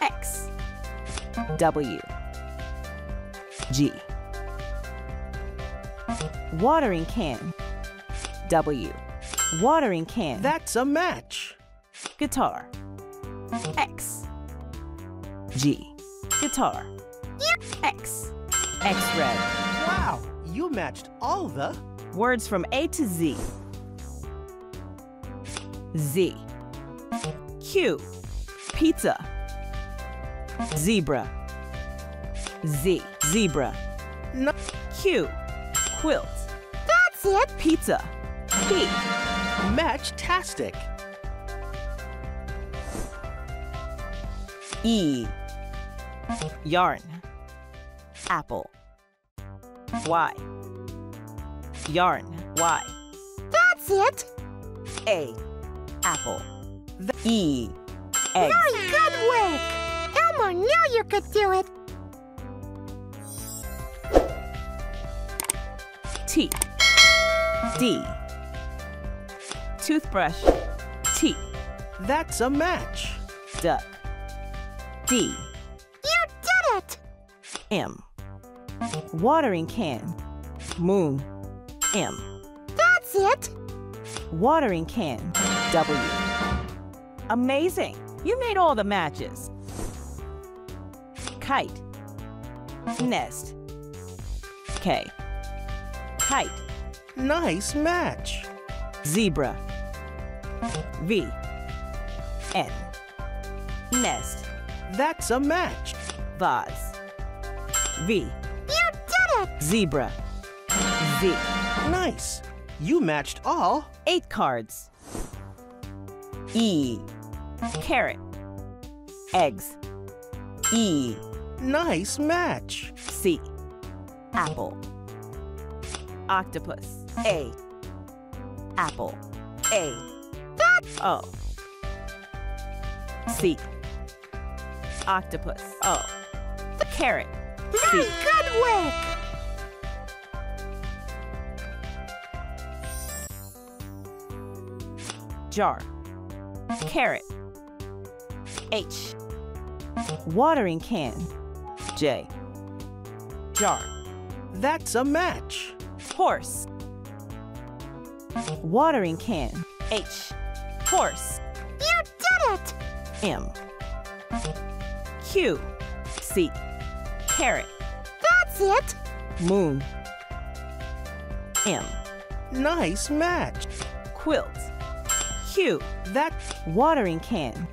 X. W. G. Watering can. W. Watering can. That's a match. Guitar. X. G. Guitar. X. X red. Wow, you matched all the. Words from A to Z Z. Q. Pizza. Zebra. Z. Zebra. No. Q. Quilt. That's it. Pizza. P. Match-tastic. E. Yarn. Apple. Y. Yarn. Y. That's it. A Apple. The E. Eggs. Very good work. Elmo knew you could do it. T. D. Toothbrush. T. That's a match. Duck D. You did it. M. Watering can. Moon. M. That's it. Watering can W Amazing! You made all the matches. Kite Nest K Kite Nice match. Zebra V N Nest That's a match. Vase V You did it. Zebra Z Nice. You matched all. Eight cards E Carrot. Eggs. E Nice match. C Apple. Octopus. A. Apple. A. O. C. Octopus. O. Carrot. Very C good work. Jar Carrot. H. Watering can. J. Jar. That's a match. Horse. Watering can. H. Horse. You did it. M. Q. C. Carrot. That's it. Moon. M. Nice match. Quilt Q That. Watering can.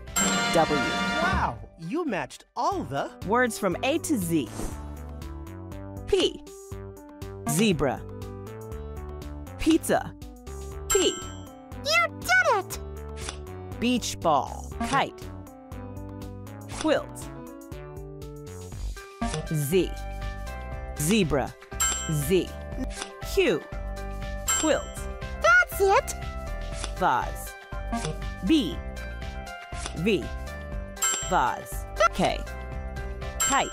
W. Wow, you matched all the. Words from A to Z. P. Zebra. Pizza. P. You did it. Beach ball. Kite. Quilt. Z. Zebra. Z. Q. Quilt. That's it. Vase B. V. Vase K. Kite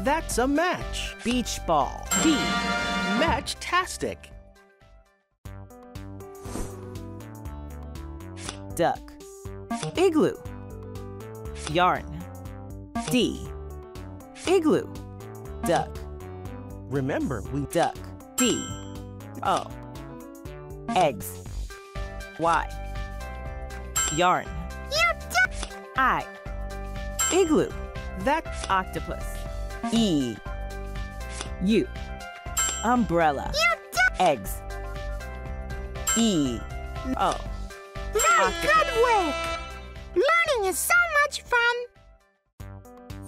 That's a match. Beach ball. B. Match-tastic. Duck. Igloo. Yarn. D. Igloo. Duck. Remember, we. Duck. D. O. Eggs. Y Yarn I Igloo That. Octopus E U Umbrella Eggs E O Very Octopus. good work. Learning is so much fun.